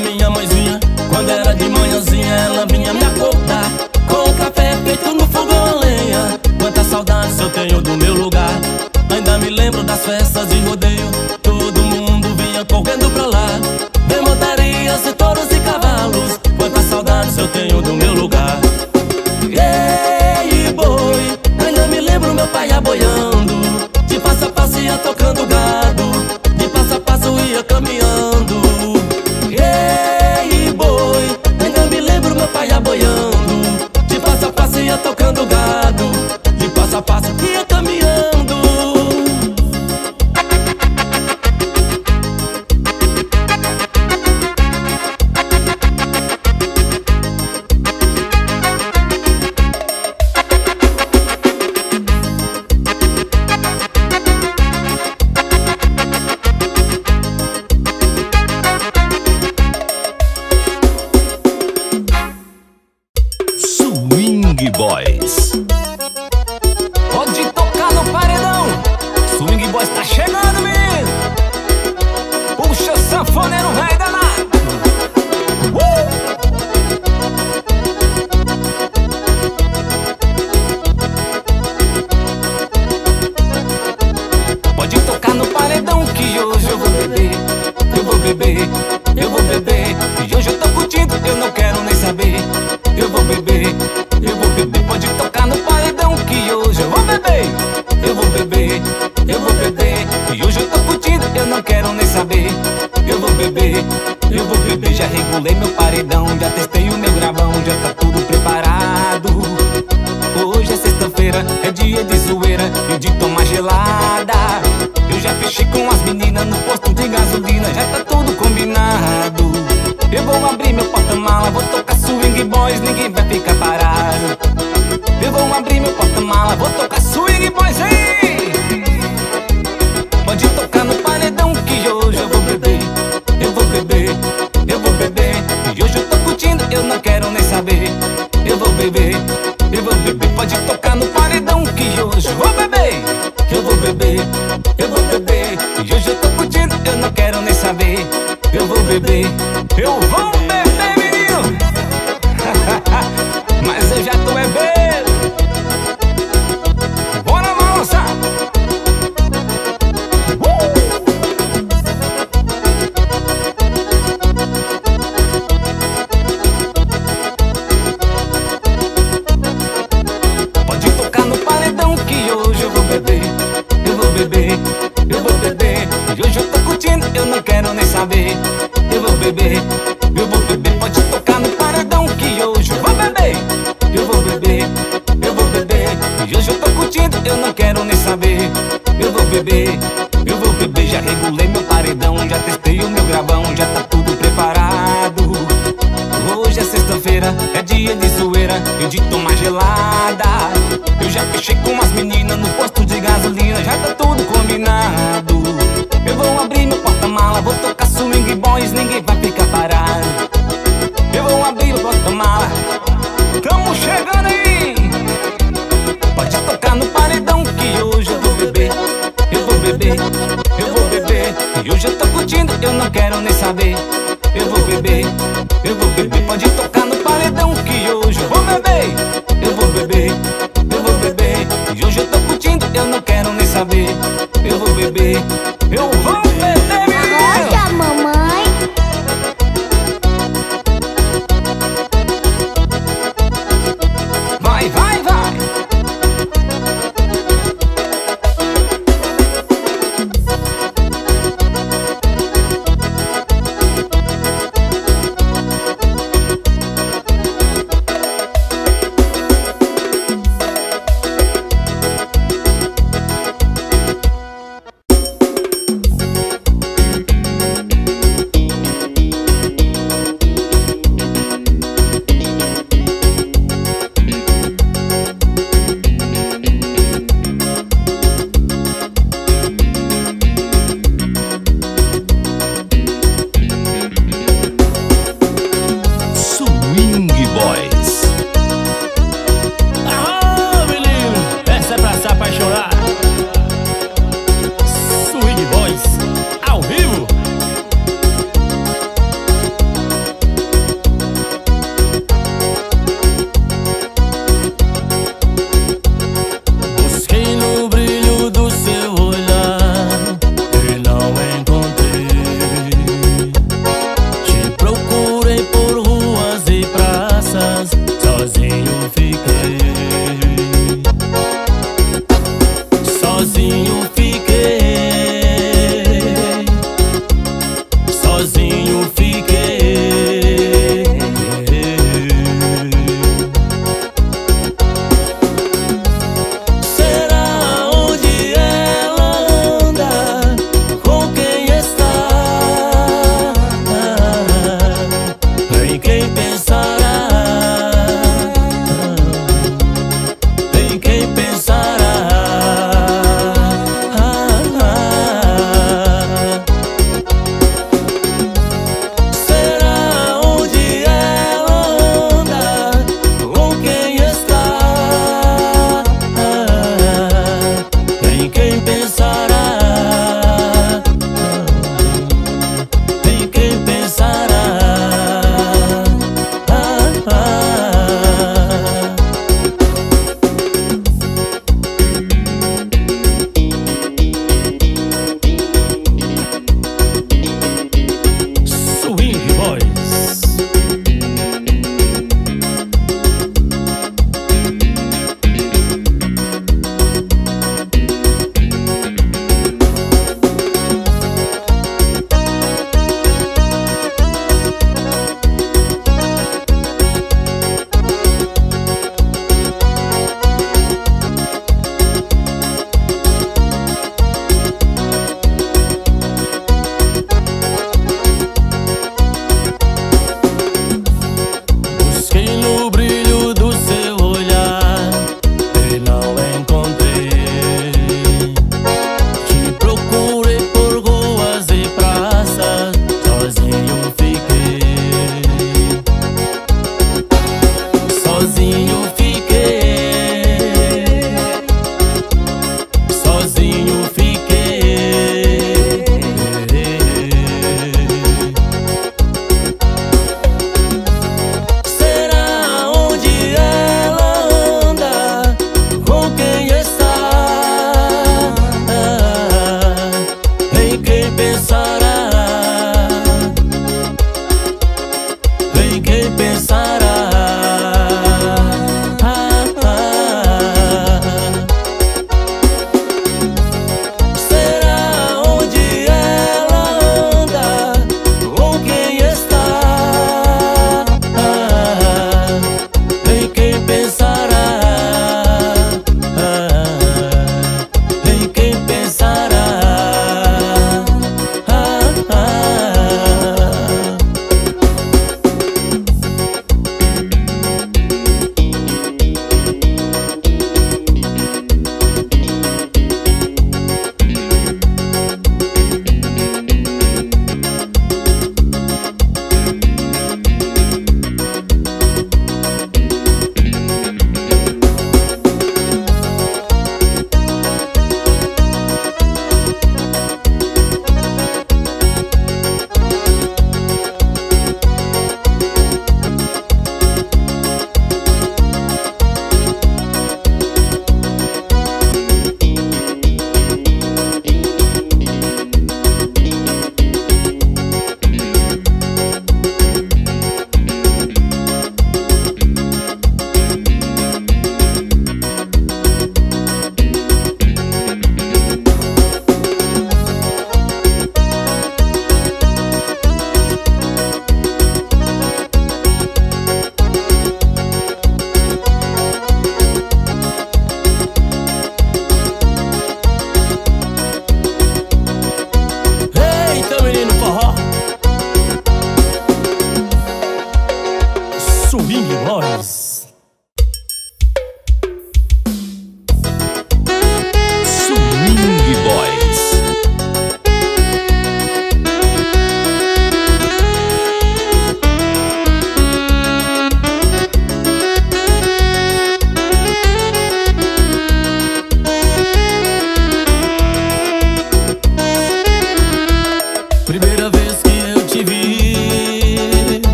minha mãezinha. Quando era de manhãzinha ela vinha me acordar. agua está eu não quero nem saber.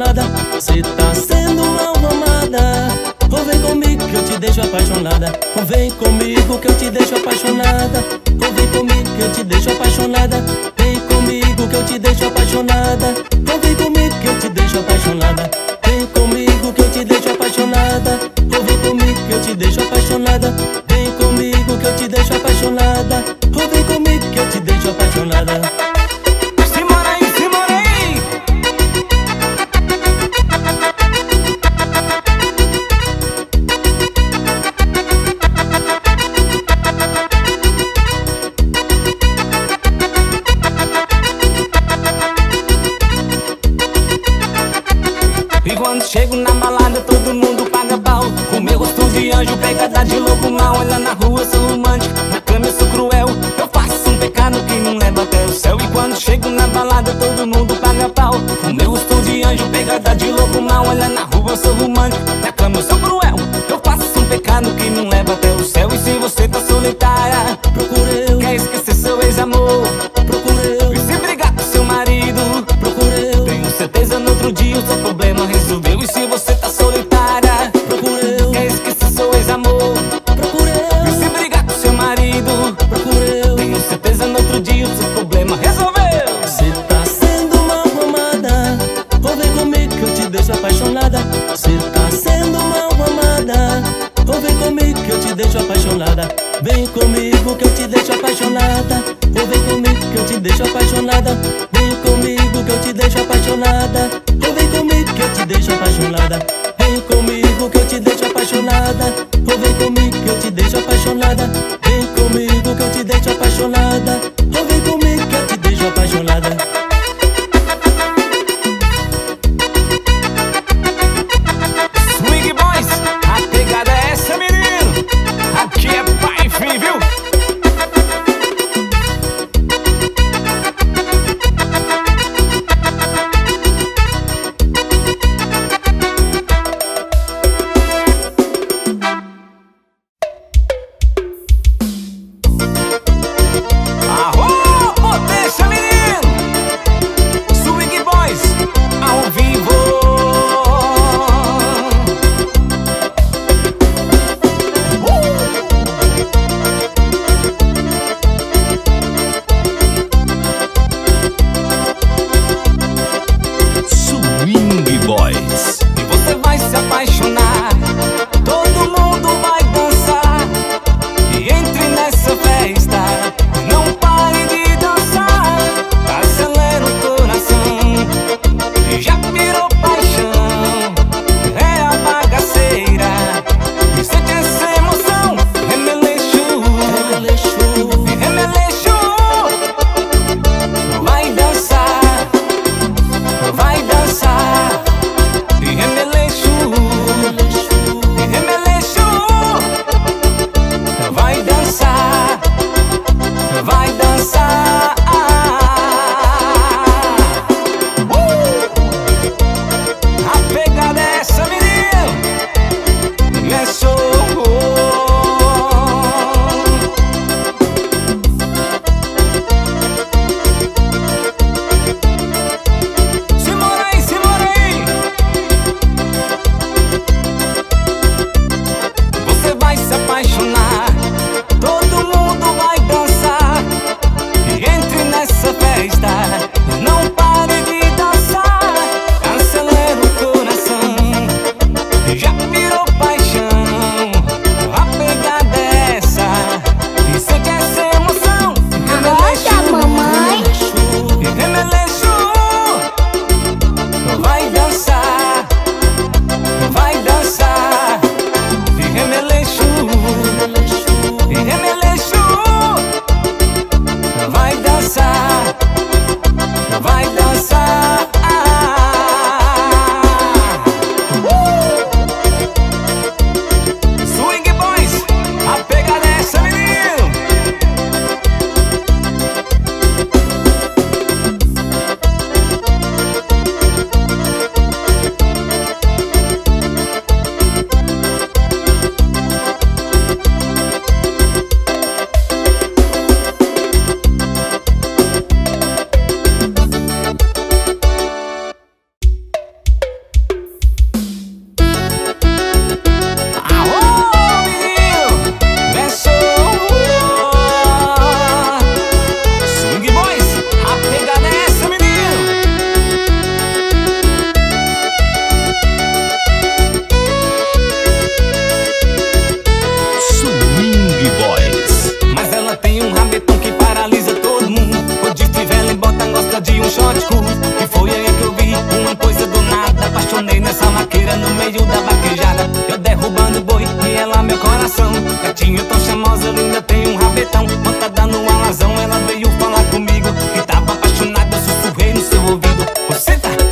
apaixonada Cê tá sendo mal mamada Vem comigo que eu te deixo apaixonada. Vem comigo que eu te deixo apaixonada. Vem comigo que eu te deixo apaixonada. Vem comigo que eu te deixo apaixonada. Vem comigo que eu te deixo apaixonada.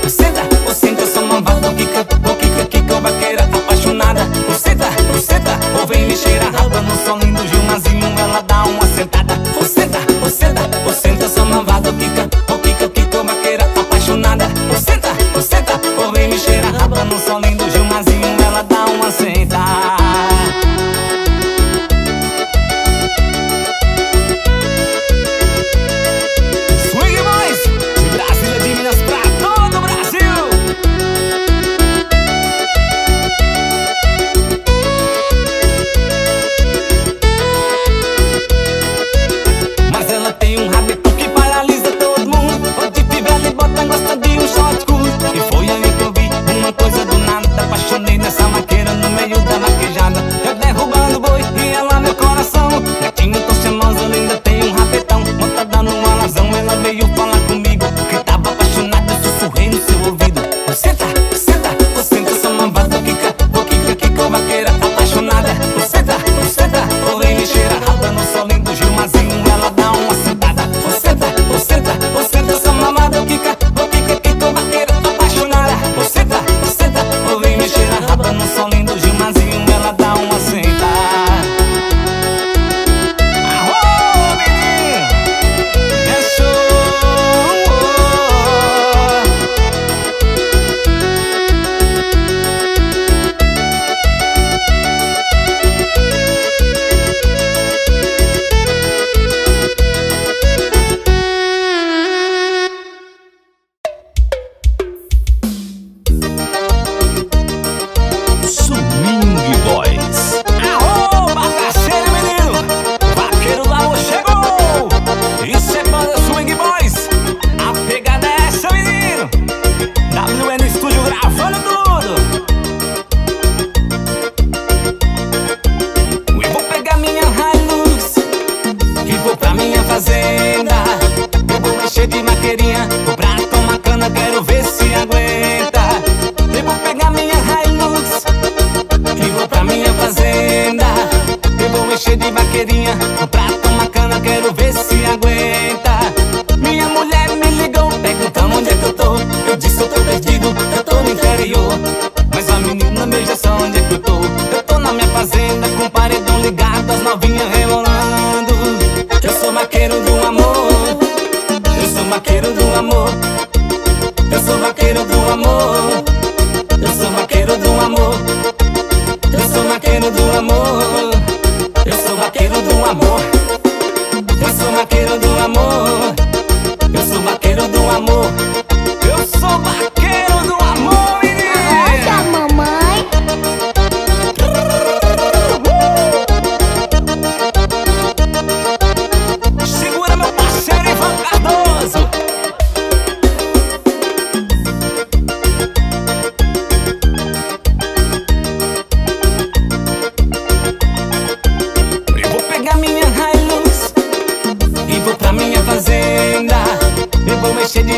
senta, blogueirinha pra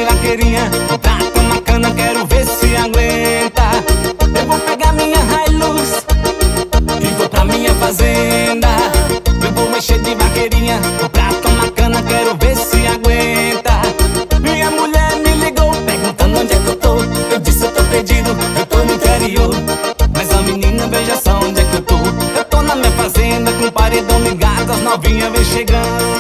piraqueirinha Tá com uma cana, quero ver se aguenta. Eu vou pegar minha Hilux E vou pra minha fazenda. Eu vou mexer de vaqueirinha. Tá com uma cana, quero ver se aguenta. Minha mulher me ligou Perguntando onde é que eu tô. Eu disse eu tô perdido, eu tô no interior. Mas a menina veja só onde é que eu tô. Eu tô na minha fazenda com paredão ligado As novinhas vem chegando.